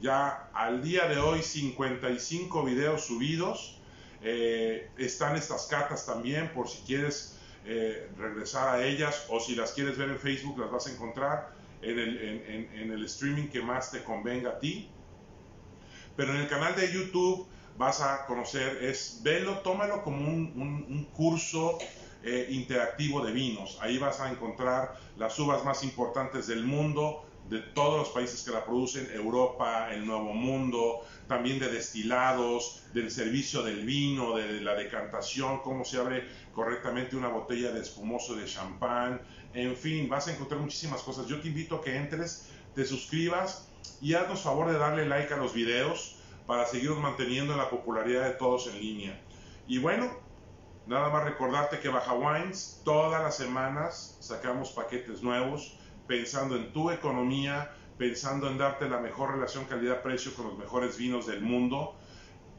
Ya al día de hoy 55 videos subidos. Eh, están estas cartas también por si quieres eh, regresar a ellas o si las quieres ver en Facebook las vas a encontrar en el, en, el streaming que más te convenga a ti. Pero en el canal de YouTube vas a conocer, es, velo, tómalo como un, un, curso eh, interactivo de vinos. Ahí vas a encontrar las uvas más importantes del mundo, de todos los países que la producen, Europa, el Nuevo Mundo, también de destilados, del servicio del vino, de la decantación, cómo se abre correctamente una botella de espumoso de champán, en fin, vas a encontrar muchísimas cosas. Yo te invito a que entres, te suscribas y haznos favor de darle like a los videos para seguir manteniendo la popularidad de todos en línea. Y bueno, nada más recordarte que Baja Wines todas las semanas sacamos paquetes nuevos pensando en tu economía, pensando en darte la mejor relación calidad-precio con los mejores vinos del mundo.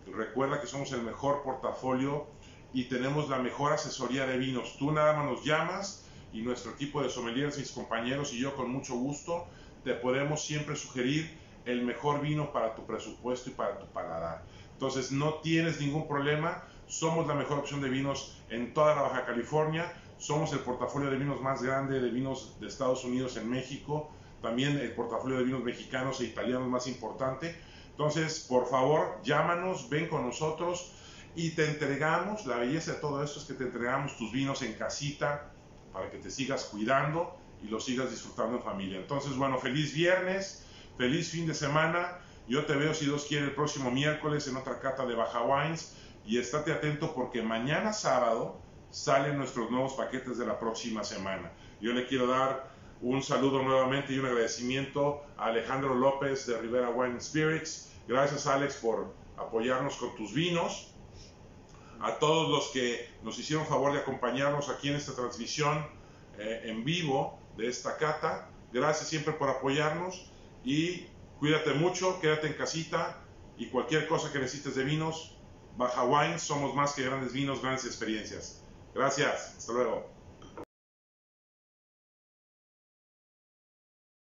Recuerda que somos el mejor portafolio y tenemos la mejor asesoría de vinos. Tú nada más nos llamas y nuestro equipo de sommeliers, mis compañeros y yo con mucho gusto te podemos siempre sugerir el mejor vino para tu presupuesto y para tu paladar. Entonces no tienes ningún problema, somos la mejor opción de vinos en toda la Baja California, somos el portafolio de vinos más grande de vinos de Estados Unidos en México, también el portafolio de vinos mexicanos e italianos más importante. Entonces, por favor, llámanos, ven con nosotros y te entregamos, la belleza de todo esto es que te entregamos tus vinos en casita, para que te sigas cuidando y lo sigas disfrutando en familia. Entonces, bueno, feliz viernes, feliz fin de semana. Yo te veo, si Dios quiere, el próximo miércoles en otra cata de Baja Wines. Y estate atento porque mañana sábado salen nuestros nuevos paquetes de la próxima semana. Yo le quiero dar un saludo nuevamente y un agradecimiento a Alejandro López de Rivera Wine Spirits. Gracias, Alex, por apoyarnos con tus vinos a todos los que nos hicieron favor de acompañarnos aquí en esta transmisión eh, en vivo de esta cata. Gracias siempre por apoyarnos y cuídate mucho, quédate en casita y cualquier cosa que necesites de vinos, Baja Wine, somos más que grandes vinos, grandes experiencias. Gracias, hasta luego.